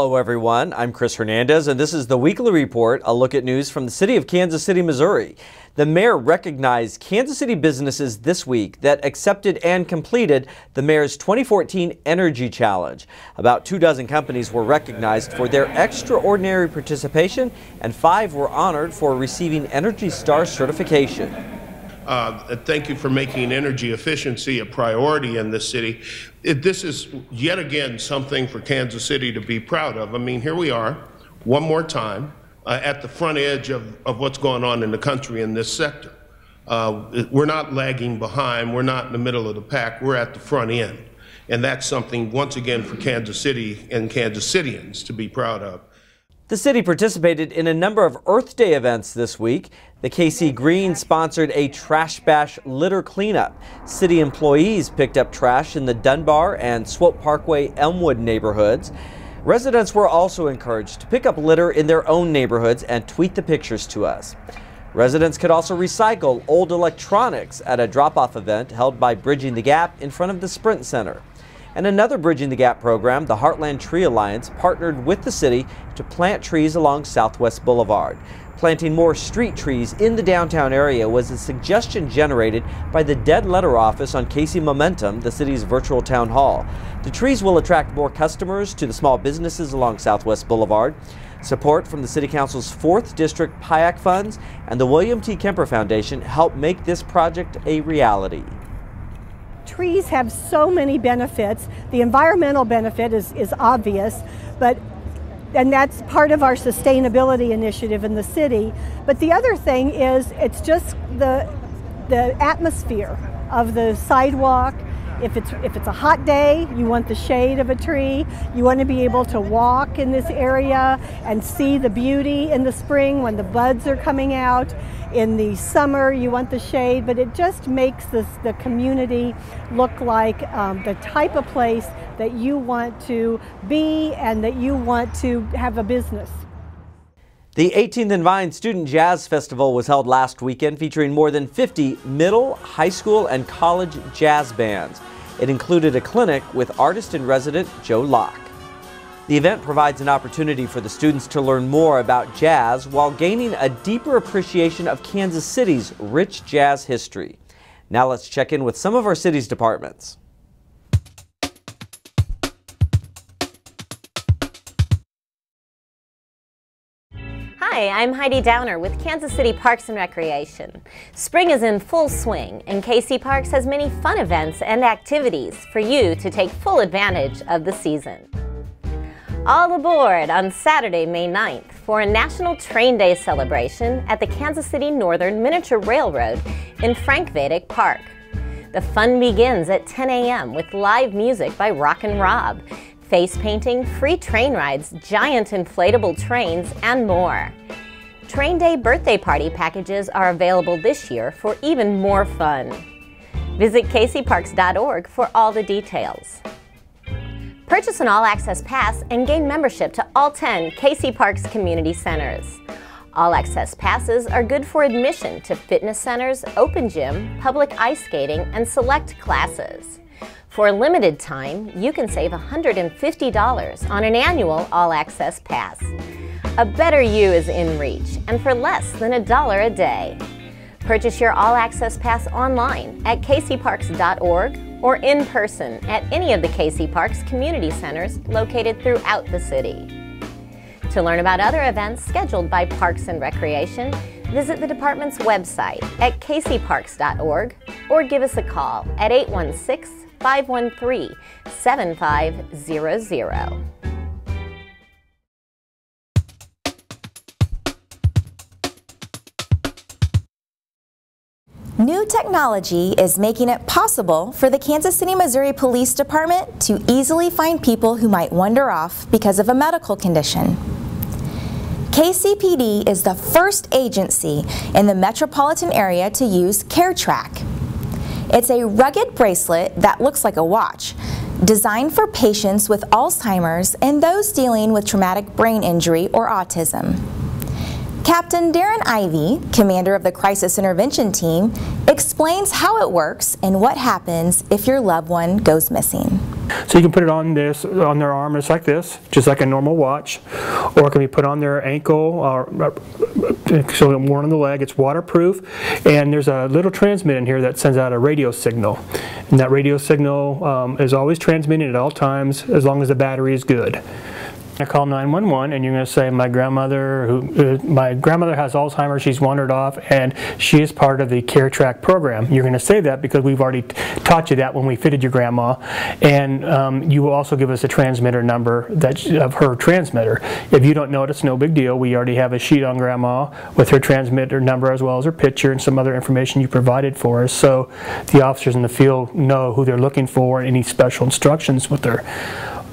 Hello, everyone. I'm Chris Hernandez, and this is the weekly report, a look at news from the city of Kansas City, Missouri. The mayor recognized Kansas City businesses this week that accepted and completed the mayor's 2014 Energy Challenge. About two dozen companies were recognized for their extraordinary participation, and five were honored for receiving Energy Star certification. Uh, thank you for making energy efficiency a priority in this city. It, this is yet again something for Kansas City to be proud of. I mean, here we are, one more time, uh, at the front edge of, of what's going on in the country in this sector. Uh, we're not lagging behind, we're not in the middle of the pack, we're at the front end. And that's something, once again, for Kansas City and Kansas Cityans to be proud of. The city participated in a number of Earth Day events this week. The KC Green sponsored a trash bash litter cleanup. City employees picked up trash in the Dunbar and Swope Parkway Elmwood neighborhoods. Residents were also encouraged to pick up litter in their own neighborhoods and tweet the pictures to us. Residents could also recycle old electronics at a drop-off event held by Bridging the Gap in front of the Sprint Center. And another Bridging the Gap program, the Heartland Tree Alliance, partnered with the city to plant trees along Southwest Boulevard. Planting more street trees in the downtown area was a suggestion generated by the Dead Letter Office on KC Momentum, the city's virtual town hall. The trees will attract more customers to the small businesses along Southwest Boulevard. Support from the City Council's 4th District PIAC funds and the William T. Kemper Foundation helped make this project a reality trees have so many benefits. The environmental benefit is, is obvious, but and that's part of our sustainability initiative in the city. But the other thing is it's just the the atmosphere of the sidewalk. If it's if it's a hot day, you want the shade of a tree. You want to be able to walk in this area and see the beauty in the spring when the buds are coming out in the summer you want the shade, but it just makes this, the community look like um, the type of place that you want to be and that you want to have a business. The 18th and Vine Student Jazz Festival was held last weekend featuring more than 50 middle, high school, and college jazz bands. It included a clinic with artist in resident Joe Locke. The event provides an opportunity for the students to learn more about jazz while gaining a deeper appreciation of Kansas City's rich jazz history. Now let's check in with some of our city's departments. Hi, I'm Heidi Downer with Kansas City Parks and Recreation. Spring is in full swing, and KC Parks has many fun events and activities for you to take full advantage of the season. All aboard on Saturday, May 9th for a National Train Day celebration at the Kansas City Northern Miniature Railroad in Frank Vaydik Park. The fun begins at 10 a.m. with live music by Rockin' Rob, face painting, free train rides, giant inflatable trains, and more. Train Day birthday party packages are available this year for even more fun. Visit kcparks.org for all the details. Purchase an All Access Pass and gain membership to all 10 KC Parks Community Centers. All Access Passes are good for admission to fitness centers, open gym, public ice skating, and select classes. For a limited time, you can save $150 on an annual All Access Pass. A better you is in reach, and for less than a dollar a day. Purchase your All Access Pass online at kcparks.org or in person at any of the KC Parks community centers located throughout the city. To learn about other events scheduled by Parks and Recreation, visit the department's website at kcparks.org or give us a call at 816 513 7500. New technology is making it possible for the Kansas City, Missouri Police Department to easily find people who might wander off because of a medical condition. KCPD is the first agency in the metropolitan area to use CareTrack. It's a rugged bracelet that looks like a watch, designed for patients with Alzheimer's and those dealing with traumatic brain injury or autism. Captain Darren Ivy, commander of the Crisis Intervention Team, explains how it works and what happens if your loved one goes missing. So you can put it on this on their arm just like this, just like a normal watch, or it can be put on their ankle or so worn on the leg. It's waterproof, and there's a little transmit in here that sends out a radio signal, and that radio signal um, is always transmitting at all times as long as the battery is good to call 911 and you're going to say my grandmother who uh, my grandmother has Alzheimer's she's wandered off and she is part of the CareTrack program. You're going to say that because we've already taught you that when we fitted your grandma. And um, you will also give us a transmitter number that of her transmitter. If you don't know it it's no big deal. We already have a sheet on grandma with her transmitter number as well as her picture and some other information you provided for us. So the officers in the field know who they're looking for and any special instructions with her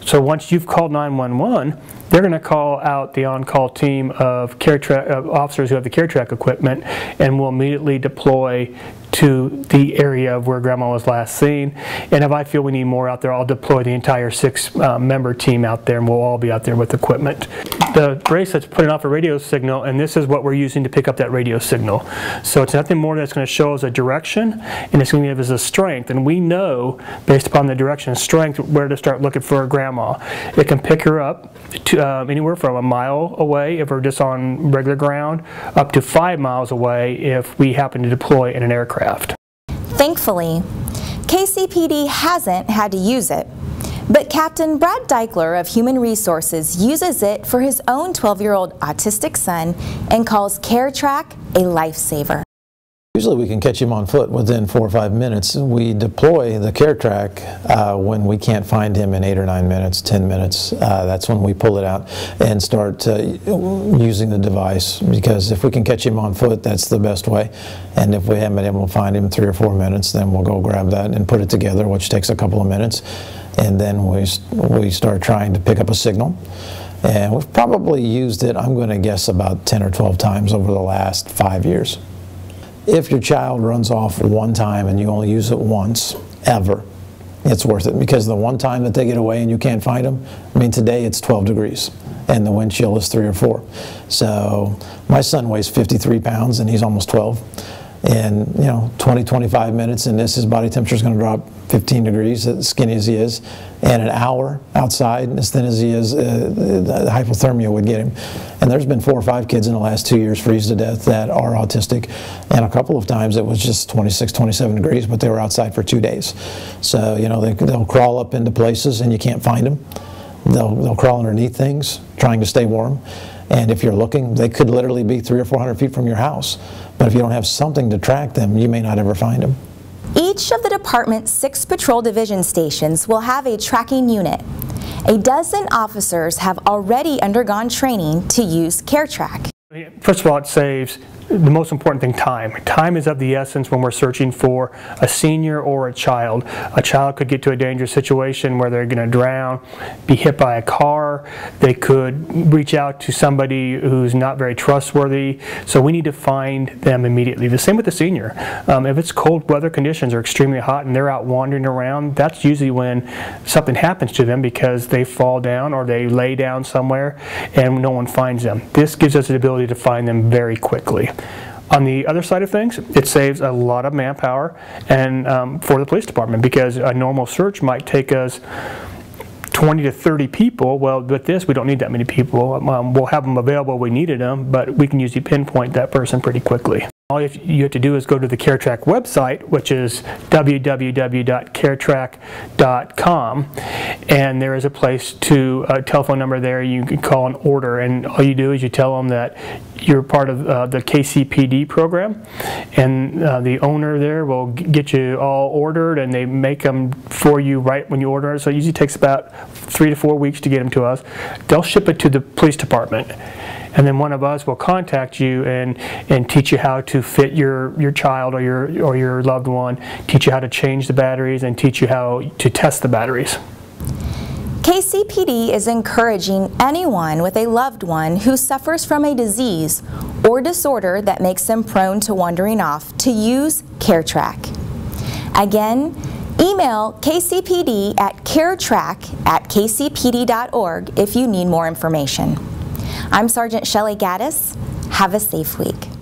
so once you've called 911, they're going to call out the on-call team of care uh, officers who have the care track equipment and will immediately deploy to the area of where grandma was last seen. And if I feel we need more out there, I'll deploy the entire six uh, member team out there and we'll all be out there with equipment. The bracelet's putting off a radio signal and this is what we're using to pick up that radio signal. So it's nothing more that's going to show us a direction and it's going to give us a strength. And we know, based upon the direction and strength, where to start looking for a grandma. It can pick her up to, um, anywhere from a mile away if we're just on regular ground, up to five miles away if we happen to deploy in an aircraft. Thankfully, KCPD hasn't had to use it, but Captain Brad Deichler of Human Resources uses it for his own 12-year-old autistic son and calls CareTrack a lifesaver. Usually we can catch him on foot within four or five minutes. We deploy the CareTrack uh, when we can't find him in eight or nine minutes, 10 minutes. Uh, that's when we pull it out and start uh, using the device because if we can catch him on foot, that's the best way. And if we haven't been able to find him in three or four minutes, then we'll go grab that and put it together, which takes a couple of minutes. And then we, we start trying to pick up a signal. And we've probably used it, I'm going to guess, about 10 or 12 times over the last five years. If your child runs off one time and you only use it once, ever, it's worth it because the one time that they get away and you can't find them, I mean, today it's 12 degrees and the wind chill is three or four. So my son weighs 53 pounds and he's almost 12 in you know 20 25 minutes and this his body temperature is going to drop 15 degrees as skinny as he is and an hour outside as thin as he is uh, the hypothermia would get him. And there's been four or five kids in the last two years freeze to death that are autistic and a couple of times it was just 26 27 degrees but they were outside for two days. So you know they, they'll crawl up into places and you can't find them. They'll, they'll crawl underneath things trying to stay warm and if you're looking, they could literally be three or 400 feet from your house. But if you don't have something to track them, you may not ever find them. Each of the department's six patrol division stations will have a tracking unit. A dozen officers have already undergone training to use CareTrack. First of all, it saves the most important thing, time. Time is of the essence when we're searching for a senior or a child. A child could get to a dangerous situation where they're going to drown, be hit by a car. They could reach out to somebody who's not very trustworthy. So we need to find them immediately. The same with the senior. Um, if it's cold weather conditions are extremely hot and they're out wandering around, that's usually when something happens to them because they fall down or they lay down somewhere and no one finds them. This gives us the ability to find them very quickly. On the other side of things, it saves a lot of manpower and um, for the police department because a normal search might take us 20 to 30 people. Well, with this, we don't need that many people. Um, we'll have them available we needed them, but we can usually pinpoint that person pretty quickly. All you have to do is go to the CareTrack website, which is www.caretrack.com, and there is a place to a telephone number there you can call and order. And all you do is you tell them that you're part of uh, the KCPD program, and uh, the owner there will get you all ordered, and they make them for you right when you order it. So it usually takes about three to four weeks to get them to us. They'll ship it to the police department and then one of us will contact you and, and teach you how to fit your, your child or your, or your loved one, teach you how to change the batteries, and teach you how to test the batteries. KCPD is encouraging anyone with a loved one who suffers from a disease or disorder that makes them prone to wandering off to use CareTrack. Again, email kcpd at caretrack at kcpd.org if you need more information. I'm Sergeant Shelley Gaddis. Have a safe week.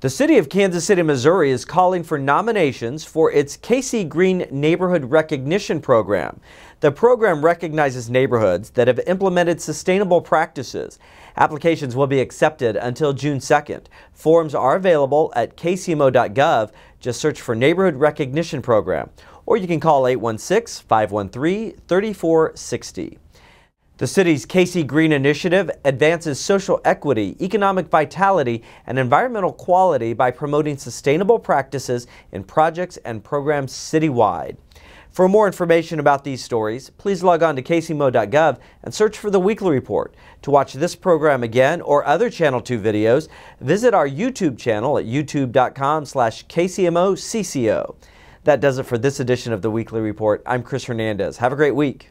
The City of Kansas City, Missouri is calling for nominations for its KC Green Neighborhood Recognition Program. The program recognizes neighborhoods that have implemented sustainable practices. Applications will be accepted until June 2nd. Forms are available at kcmo.gov. Just search for Neighborhood Recognition Program, or you can call 816 513 3460. The city's KC Green Initiative advances social equity, economic vitality, and environmental quality by promoting sustainable practices in projects and programs citywide. For more information about these stories, please log on to kcmo.gov and search for the weekly report. To watch this program again or other Channel 2 videos, visit our YouTube channel at youtube.com slash kcmocco. That does it for this edition of the Weekly Report. I'm Chris Hernandez. Have a great week.